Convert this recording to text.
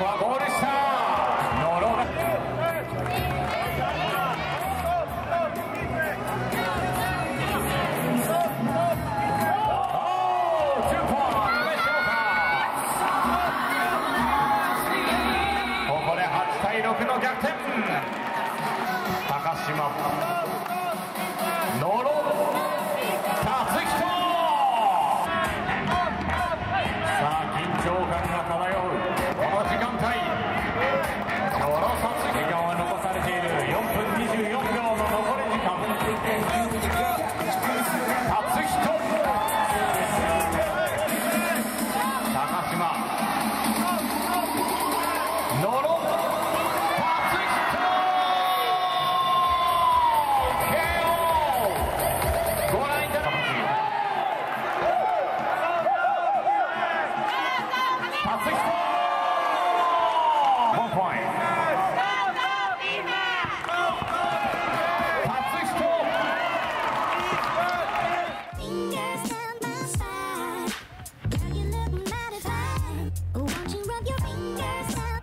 フォールしたノロここで8対6の逆転。高島。of your fingers.